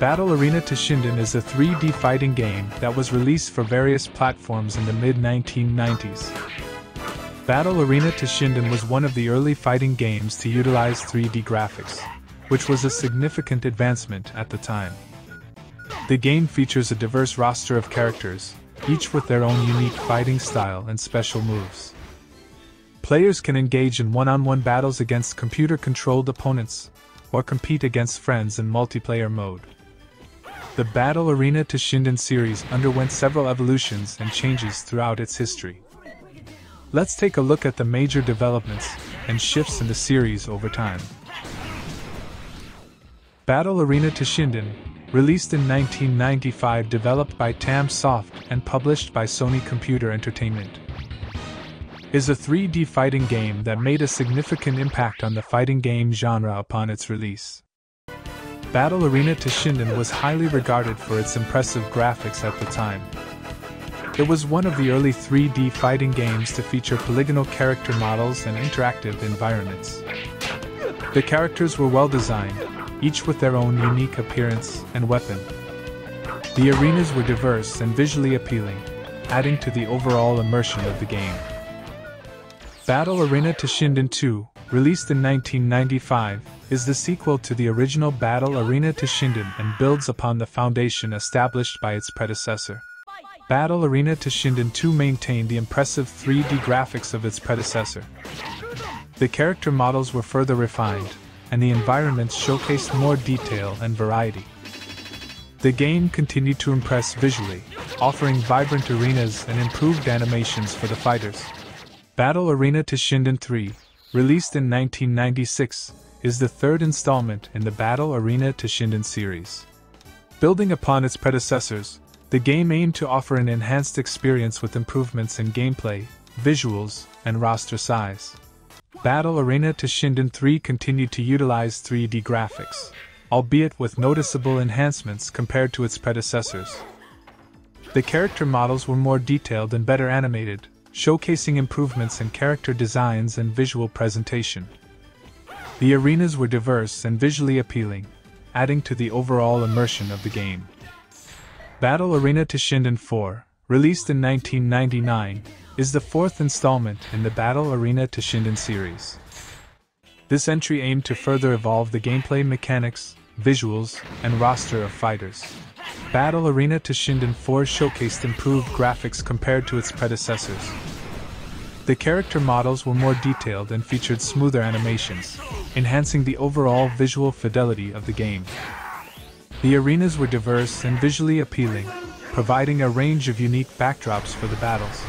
Battle Arena Toshinden is a 3D fighting game that was released for various platforms in the mid 1990s. Battle Arena Toshinden was one of the early fighting games to utilize 3D graphics, which was a significant advancement at the time. The game features a diverse roster of characters, each with their own unique fighting style and special moves. Players can engage in one on one battles against computer controlled opponents, or compete against friends in multiplayer mode. The Battle Arena Toshinden series underwent several evolutions and changes throughout its history. Let's take a look at the major developments and shifts in the series over time. Battle Arena Toshinden, released in 1995, developed by Tamsoft and published by Sony Computer Entertainment, is a 3D fighting game that made a significant impact on the fighting game genre upon its release. Battle Arena Toshinden was highly regarded for its impressive graphics at the time. It was one of the early 3D fighting games to feature polygonal character models and interactive environments. The characters were well designed, each with their own unique appearance and weapon. The arenas were diverse and visually appealing, adding to the overall immersion of the game. Battle Arena Toshinden 2, released in 1995, is the sequel to the original Battle Arena Toshinden and builds upon the foundation established by its predecessor. Battle Arena Toshinden 2 maintained the impressive 3D graphics of its predecessor. The character models were further refined, and the environments showcased more detail and variety. The game continued to impress visually, offering vibrant arenas and improved animations for the fighters. Battle Arena Toshinden 3, released in 1996, is the third installment in the Battle Arena Toshinden series. Building upon its predecessors, the game aimed to offer an enhanced experience with improvements in gameplay, visuals, and roster size. Battle Arena Toshinden 3 continued to utilize 3D graphics, albeit with noticeable enhancements compared to its predecessors. The character models were more detailed and better animated, showcasing improvements in character designs and visual presentation. The arenas were diverse and visually appealing, adding to the overall immersion of the game. Battle Arena Toshinden 4, released in 1999, is the fourth installment in the Battle Arena Toshinden series. This entry aimed to further evolve the gameplay mechanics, visuals, and roster of fighters. Battle Arena Toshinden 4 showcased improved graphics compared to its predecessors, the character models were more detailed and featured smoother animations, enhancing the overall visual fidelity of the game. The arenas were diverse and visually appealing, providing a range of unique backdrops for the battles.